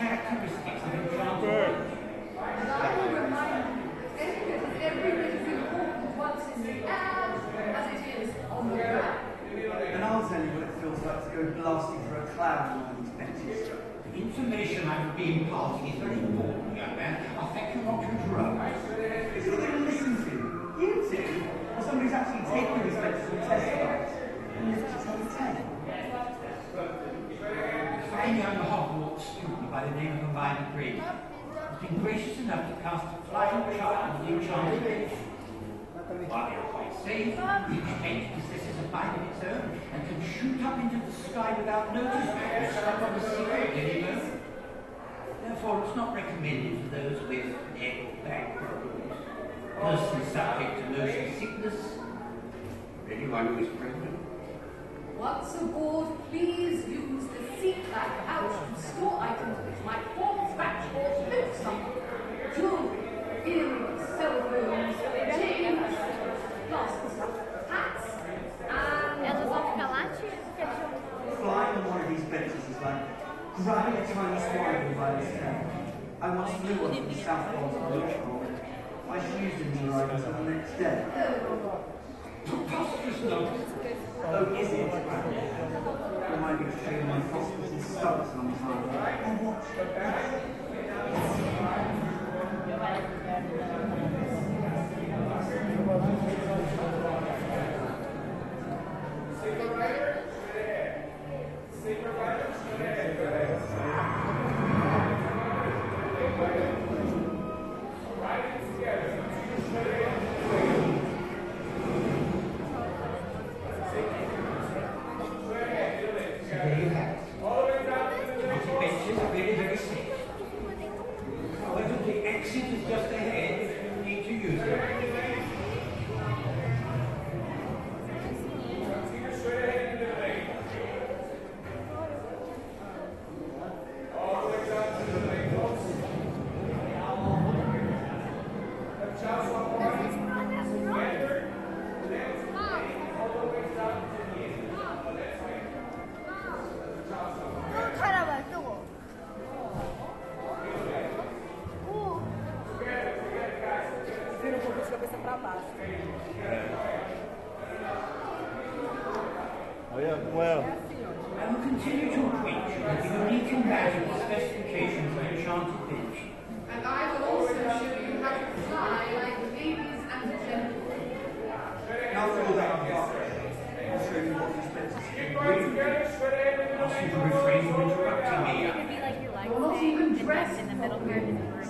characteristics of beach. And I will remind you that etiquette is every bit as important once in the air as it is on the ground. And I'll tell you what it feels like to go blasting for a cloud on of these benches. The information I'm being imparting is very important, young man. I'll thank you not to interrupt. Is it going to listen to you? Two? Or somebody's actually taking this bench to test drives and lift it on the tail? A young Hogwarts student by the name of Hermione Granger has been gracious enough to cast a flying child on the enchanted beach. While you're quite safe, each bench possesses a mind of its own and can shoot up into the sky without notice when you're on the ceiling at. Therefore, it's not recommended for those with neck or back problems, persons subject to motion sickness, or anyone who is pregnant. Once aboard, please use the seat back pouch to store items which might fall, scratch, or hurt someone. Jewelry, earrings, cell phones, chains, glasses, hats, and Elas vão ficar lá, tia? Porque eles vão... Flying on one of these benches is like grabbing a tiny swine by its tail. I once flew one from South to Portugal. My shoes didn't arrive until the next day. Preposterous notice. Oh, is it? Remind me you my hospital stunts sometime. Oh, watch. Exit is pouco de cabeça pra baixo. Olha como é. I will continue to acquaint you with the unique and magical specifications of Enchanted Bench. And I will also show you how to fly like ladies and gentlemen. Now for all that I've got, I'll show you what these benches Keep can going do. together, straight ahead in the middle Ask you to refrain from interrupting me. it could be like your legs You're not even in dressed in the middle part of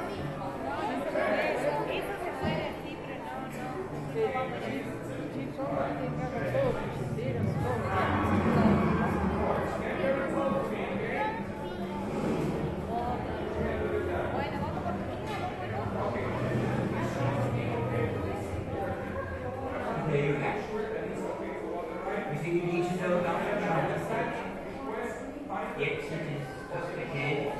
Porque